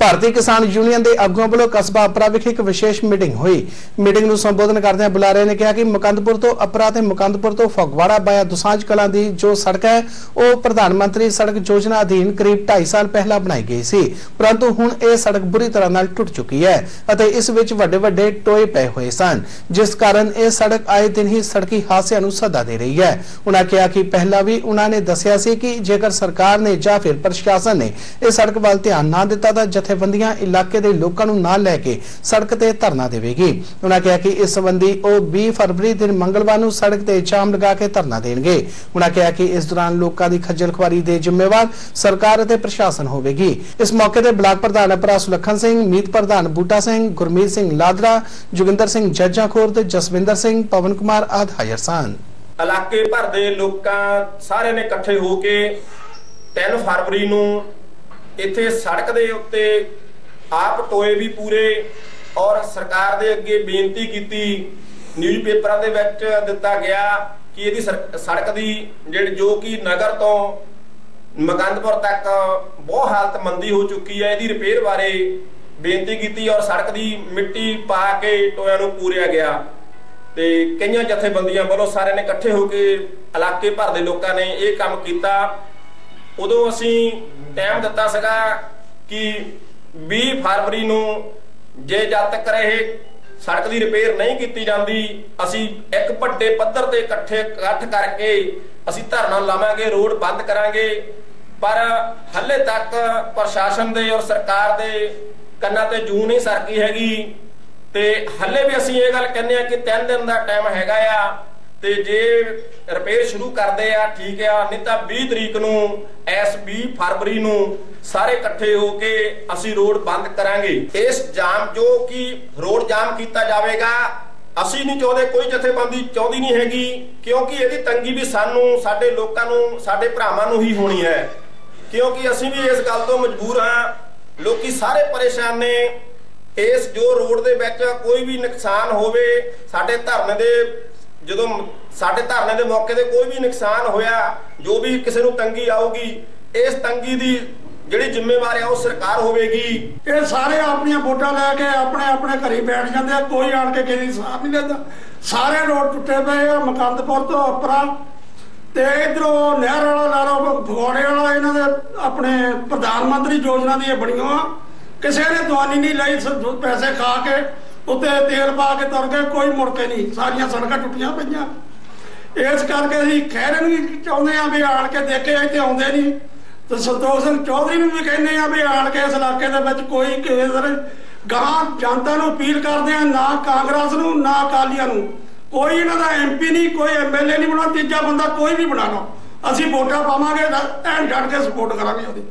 ਭਾਰਤੀ ਕਿਸਾਨ ਯੂਨੀਅਨ ਦੇ ਆਗੂਆਂ ਵੱਲੋਂ ਕਸਬਾ ਅਪਰਾ ਵਿਖੇ ਇੱਕ ਵਿਸ਼ੇਸ਼ ਮੀਟਿੰਗ ਹੋਈ। ਮੀਟਿੰਗ ਨੂੰ ਸੰਬੋਧਨ ਕਰਦਿਆਂ ਬੁਲਾਰੇ ਨੇ ਕਿਹਾ ਕਿ ਮੁਕੰਦਪੁਰ ਤੋਂ ਅਪਰਾ ਤੇ ਮੁਕੰਦਪੁਰ ਤੋਂ ਫਗਵਾੜਾ ਬਾਇਆ ਦੁਸਾਂਝ ਕਲਾਂ ਦੀ ਜੋ ਸੜਕ ਹੈ, ਉਹ ਪ੍ਰਧਾਨ ਮੰਤਰੀ ਸੜਕ ਯੋਜਨਾ ਅਧੀਨ ਕਰੀਬ 2.5 ਸਾਲ ਪਹਿਲਾਂ ਬਣਾਈ ਗਈ ਸੀ। ਪਰੰਤੂ ਹੁਣ ਇਹ ਸੜਕ ਬੁਰੀ ਤਰ੍ਹਾਂ ਨਾਲ ਟੁੱਟ ਚੁੱਕੀ ਹੈ ਅਤੇ ਇਸ ਵਿੱਚ ਵੱਡੇ ਵੱਡੇ ਟੋਏ ਪਏ ਹੋਏ ਸਨ, ਜਿਸ ਕਾਰਨ ਇਹ ਸੜਕ ਆਏ ਦਿਨ ਹੀ ਸੜਕੀ ਹਾਦਸਿਆਂ ਨੂੰ ਸੱਦਾ ਦੇ ਰਹੀ ਹੈ। ਉਹਨਾਂ ਕਿਹਾ ਕਿ ਪਹਿਲਾਂ ਵੀ ਉਹਨਾਂ ਨੇ ਦੱਸਿਆ ਸੀ ਕਿ ਜੇਕਰ ਸਰਕਾਰ ਨੇ ਜਾਂ ਫਿਰ ਪ੍ਰਸ਼ਾਸਨ ਨੇ ਇਹ ਸੜਕ ਵੱਲ ਧਿਆਨ ਨਾ ਦਿੱਤਾ ਤਾਂ ਜਥੇਬੰਦੀਆਂ ਇਲਾਕੇ ਦੇ ਲੋਕਾਂ ਨੂੰ ਨਾਲ ਲੈ ਕੇ ਸੜਕ ਤੇ ਧਰਨਾ ਦੇਵੇਗੀ। ਉਹਨਾਂ ਕਿਹਾ ਕਿ ਇਸ ਸੰਬੰਧੀ ਉਹ 20 ਫਰਵਰੀ ਦਿਨ ਮੰਗਲਵਾਰ ਨੂੰ ਸੜਕ ਤੇ ਜਾਮ ਲਗਾ ਕੇ ਧਰਨਾ ਦੇਣਗੇ। ਉਹਨਾਂ ਕਿਹਾ ਕਿ ਇਸ ਦੌਰਾਨ ਲੋਕਾਂ ਦੀ ਖੱਜਲ ਖੁਆਰੀ ਦੇ ਜ਼ਿੰਮੇਵਾਰ ਸਰਕਾਰ ਅਤੇ ਪ੍ਰਸ਼ਾਸਨ ਹੋਵੇਗੀ। ਇਸ ਮੌਕੇ ਤੇ ਬਲਾਕ ਪ੍ਰਧਾਨ ਅਪਰਾ ਸੁਲੱਖਣ ਸਿੰਘ, ਮੀਤ ਪ੍ਰਧਾਨ ਬੂਟਾ ਸਿੰਘ, ਗੁਰਮੀਤ ਸਿੰਘ ਲਾਦਰਾ, ਜੋਗਿੰਦਰ ਸਿੰਘ ਜੱਜਾ ਖੁਰਦ ਜਸਵਿੰਦਰ ਸਿੰਘ, ਪਵਨ ਕੁਮਾਰ ਆਦਿ ਹਾਜ਼ਰ ਸਨ। ਇਲਾਕੇ ਭਰ ਦੇ ਲੋਕਾਂ ਸਾਰੇ ਨੇ ਇਕੱਠੇ ਹੋ ਕੇ 3 ਫਰਵਰੀ ਨੂੰ ਇੱਥੇ ਸੜਕ ਦੇ ਉੱਤੇ ਆਪ ਟੋਏ ਵੀ ਪੂਰੇ ਔਰ ਸਰਕਾਰ ਦੇ ਅੱਗੇ ਬੇਨਤੀ ਕੀਤੀ। ਨਿਊਜ਼ਪੇਪਰਾਂ ਦੇ ਵਿੱਚ ਦਿੱਤਾ ਗਿਆ ਕਿ ਇਹਦੀ ਸੜਕ ਦੀ ਜਿਹੜੀ ਜੋ ਕਿ ਨਗਰ ਤੋਂ ਮਕੰਦਪੁਰ ਤੱਕ ਬਹੁਤ ਹਾਲਤ ਮੰਦੀ ਹੋ ਚੁੱਕੀ ਹੈ, ਇਹਦੀ ਰਿਪੇਅਰ ਬਾਰੇ ਬੇਨਤੀ ਕੀਤੀ ਔਰ ਸੜਕ ਦੀ ਮਿੱਟੀ ਪਾ ਕੇ ਟੋਇਆਂ ਨੂੰ ਪੂਰਿਆ ਗਿਆ। ਤੇ ਕਈਆਂ ਜਥੇਬੰਦੀਆਂ ਵੱਲੋਂ ਸਾਰਿਆਂ ਨੇ ਇਕੱਠੇ ਹੋ ਕੇ ਇਲਾਕੇ ਭਰ ਦੇ ਲੋਕਾਂ ਨੇ ਇਹ ਕੰਮ ਕੀਤਾ। ਉਦੋਂ ਅਸੀਂ ਟਾਈਮ ਦਿੱਤਾ ਸੀਗਾ ਕਿ 20 ਫਰਵਰੀ ਨੂੰ ਜੇ ਜਦ ਤੱਕ ਇਹ ਸੜਕ ਦੀ ਰਿਪੇਅਰ ਨਹੀਂ ਕੀਤੀ ਜਾਂਦੀ, ਅਸੀਂ ਇੱਕ ਵੱਡੇ ਪੱਧਰ ਤੇ ਇਕੱਠੇ ਇਕੱਠ ਕਰਕੇ ਅਸੀਂ ਧਰਨਾ ਲਾਵਾਂਗੇ, ਰੋਡ ਬੰਦ ਕਰਾਂਗੇ। ਪਰ ਹੱਲੇ ਤੱਕ ਪ੍ਰਸ਼ਾਸਨ ਦੇ ਔਰ ਸਰਕਾਰ ਦੇ ਕੰਨਾਂ ਤੇ ਜੂ ਨਹੀਂ ਸਰਕੀ ਹੈਗੀ। ਤੇ ਹੱਲੇ ਵੀ ਅਸੀਂ ਇਹ ਗੱਲ ਕਹਿੰਦੇ ਆ ਕਿ 3 ਦਿਨ ਦਾ ਟਾਈਮ ਹੈਗਾ ਆ। ਤੇ ਜੇ ਰਿਪੇਅਰ ਸ਼ੁਰੂ ਕਰਦੇ ਆ, ਠੀਕ ਆ, ਨਹੀਂ ਤਾਂ 20 ਤਰੀਕ ਨੂੰ, ਐਸ 20 ਫਰਵਰੀ ਨੂੰ ਸਾਰੇ ਇਕੱਠੇ ਹੋ ਕੇ ਅਸੀਂ ਰੋਡ ਬੰਦ ਕਰਾਂਗੇ। ਇਸ ਜਾਮ ਜੋ ਕਿ ਰੋਡ ਜਾਮ ਕੀਤਾ ਜਾਵੇਗਾ, ਅਸੀਂ ਨਹੀਂ ਚਾਹੁੰਦੇ, ਕੋਈ ਜਥੇਬੰਦੀ ਚਾਹੁੰਦੀ ਨਹੀਂ ਹੈਗੀ, ਕਿਉਂਕਿ ਇਹਦੀ ਤੰਗੀ ਵੀ ਸਾਨੂੰ, ਸਾਡੇ ਲੋਕਾਂ ਨੂੰ, ਸਾਡੇ ਭਰਾਵਾਂ ਨੂੰ ਹੀ ਹੋਣੀ ਹੈ। ਕਿਉਂਕਿ ਅਸੀਂ ਵੀ ਇਸ ਗੱਲ ਤੋਂ ਮਜਬੂਰ ਹਾਂ, ਲੋਕੀ ਸਾਰੇ ਪਰੇਸ਼ਾਨ ਨੇ। ਇਸ ਜੋ ਰੋਡ ਦੇ ਵਿੱਚ ਕੋਈ ਵੀ ਨੁਕਸਾਨ ਹੋਵੇ, ਸਾਡੇ ਧਰਨੇ ਦੇ ਜਦੋਂ ਸਾਡੇ ਧਰਨੇ ਦੇ ਮੌਕੇ ਤੇ ਕੋਈ ਵੀ ਨੁਕਸਾਨ ਹੋਇਆ, ਜੋ ਵੀ ਕਿਸੇ ਨੂੰ ਤੰਗੀ ਆਊਗੀ, ਇਸ ਤੰਗੀ ਦੀ ਜਿਹੜੀ ਜ਼ਿੰਮੇਵਾਰ ਹੈ ਉਹ ਸਰਕਾਰ ਹੋਵੇਗੀ। ਇਹ ਸਾਰੇ ਆਪਣੀਆਂ ਵੋਟਾਂ ਲੈ ਕੇ ਆਪਣੇ ਆਪਣੇ ਘਰੀ ਬੈਠ ਜਾਂਦੇ ਆ, ਕੋਈ ਆਣ ਕੇ ਕਿਸੇ ਦੀ ਨਹੀਂ ਲੈਂਦਾ ਸਾਰੇ ਰੋਡ ਟੁੱਟੇ ਪਏ ਆ, ਮਕੰਦਪੁਰ ਤੋਂ ਅਪਰਾ ਤੇ ਇਧਰੋਂ ਨਹਿਰ ਵਾਲਾ ਲਾ ਲਓ ਫਗੋੜੇ ਵਾਲਾ, ਇਹਨਾਂ ਦੇ ਆਪਣੇ ਪ੍ਰਧਾਨ ਮੰਤਰੀ ਯੋਜਨਾ ਦੀਆਂ ਬਣੀਆਂ ਆ। ਕਿਸੇ ਨੇ ਦਵਾਨੀ ਨਹੀਂ ਲਈ ਪੈਸੇ ਖਾ ਕੇ ਉੱਤੇ ਤੇਲ ਪਾ ਕੇ ਤੁਰ ਗਏ, ਕੋਈ ਮੁੜ ਕੇ ਨਹੀਂ। ਸਾਰੀਆਂ ਸੜਕਾਂ ਟੁੱਟੀਆਂ ਪਈਆਂ। ਇਸ ਕਰਕੇ ਅਸੀਂ ਖੈਰ ਨੂੰ ਵੀ ਚਾਹੁੰਦੇ ਆ ਵੀ ਆਣ ਕੇ ਦੇਖੇ, ਇੱਥੇ ਆਉਂਦੇ ਨਹੀਂ। ਤੇ ਸੰਤੋਖ ਸਿੰਘ ਚੌਧਰੀ ਨੂੰ ਵੀ ਕਹਿੰਦੇ ਆ ਵੀ ਆਣ ਕੇ ਇਸ ਇਲਾਕੇ ਦੇ ਵਿੱਚ ਕੋਈ ਕਿਸੇ ਤਰ੍ਹਾਂ ਗਾਂ ਜਨਤਾ ਨੂੰ ਅਪੀਲ ਕਰਦੇ ਆ ਨਾ ਕਾਂਗਰਸ ਨੂੰ, ਨਾ ਅਕਾਲੀਆਂ ਨੂੰ। ਕੋਈ ਇਹਨਾਂ ਦਾ ਐਮਪੀ ਨਹੀਂ, ਕੋਈ ਐਮਐਲਏ ਨਹੀਂ ਬਣਾ ਤੀਜਾ ਬੰਦਾ ਕੋਈ ਵੀ ਬਣਾ ਲਓ ਅਸੀਂ ਵੋਟਾਂ ਪਾਵਾਂਗੇ ਐਂ ਡਟ ਕੇ ਸਪੋਰਟ ਕਰਾਂਗੇ ਉਹਦੀ।